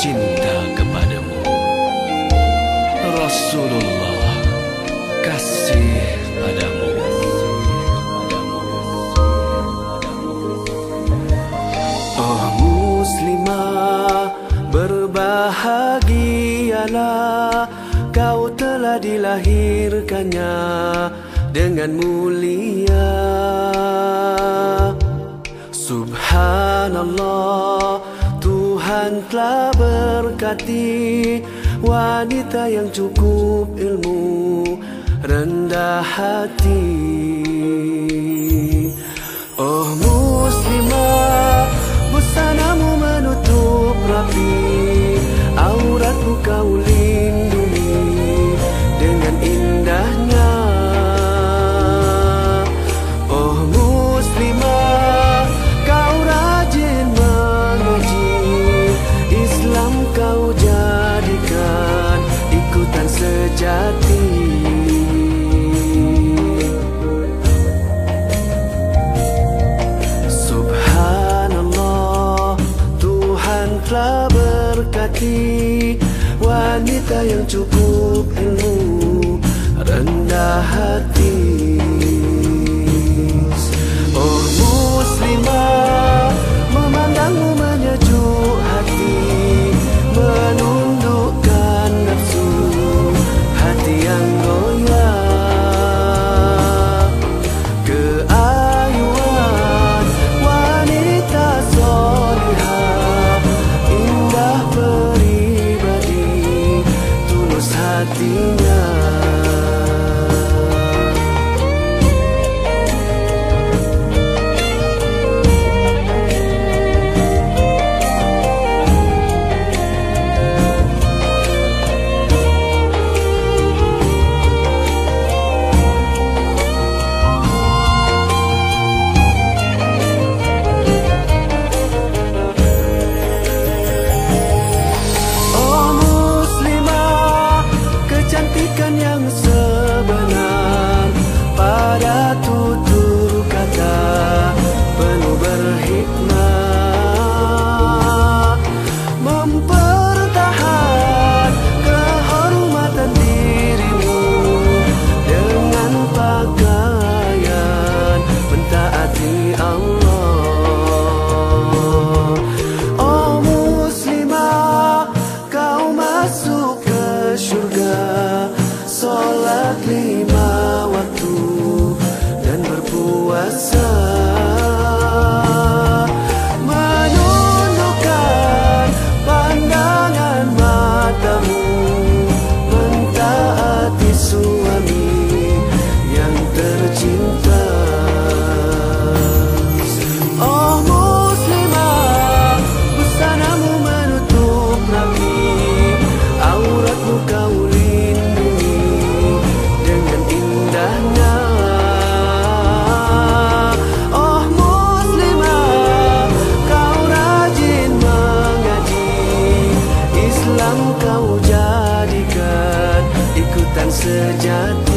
cinta kepadamu. Rasulullah kasih padamu. Oh muslimah berbahagialah. Kau telah dilahirkannya dengan mulia. Subhanallah. Tuhan telah berkati wanita yang cukup ilmu rendah hati telah berkati Wanita yang cukup ilmu Rendah hati Yeah. yang kau jadikan ikutan sejati.